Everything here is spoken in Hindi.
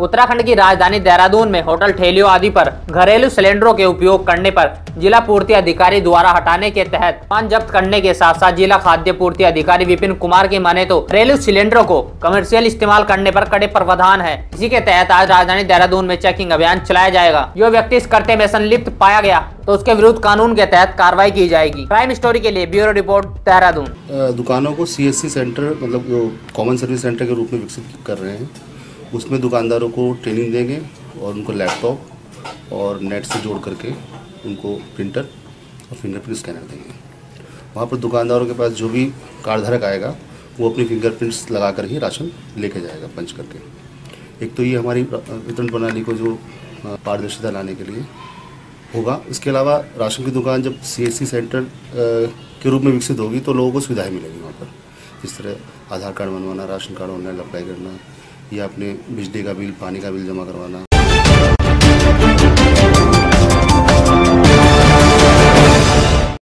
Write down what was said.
उत्तराखंड की राजधानी देहरादून में होटल ठेलियों आदि पर घरेलू सिलेंडरों के उपयोग करने पर जिला पूर्ति अधिकारी द्वारा हटाने के तहत सामान जब्त करने के साथ साथ जिला खाद्य पूर्ति अधिकारी विपिन कुमार की माने तो घरेलू सिलेंडरों को कमर्शियल इस्तेमाल करने पर कड़े प्रावधान है। इसी के तहत आज राजधानी देहरादून में चेकिंग अभियान चलाया जाएगा। जो व्यक्ति इस करते में संलिप्त पाया गया तो उसके विरुद्ध कानून के तहत कार्रवाई की जाएगी। क्राइम स्टोरी के लिए ब्यूरो रिपोर्ट, देहरादून। दुकानों को सीएससी सेंटर मतलब कॉमन सर्विस सेंटर के रूप में विकसित कर रहे हैं। उसमें दुकानदारों को ट्रेनिंग देंगे और उनको लैपटॉप और नेट से जोड़ करके उनको प्रिंटर और फिंगरप्रिंट स्कैनर देंगे। वहाँ पर दुकानदारों के पास जो भी कार्ड धारक आएगा, वो अपनी फिंगरप्रिंट्स लगा कर ही राशन लेके जाएगा पंच करके। एक तो ये हमारी वितरण प्रणाली को जो पारदर्शिता लाने के लिए होगा। इसके अलावा राशन की दुकान जब सीएससी सेंटर के रूप में विकसित होगी तो लोगों को सुविधाएँ मिलेगी वहाँ पर। जिस तरह आधार कार्ड बनवाना, राशन कार्ड ऑनलाइन अप्लाई करना या अपने बिजली का बिल पानी का बिल जमा करवाना।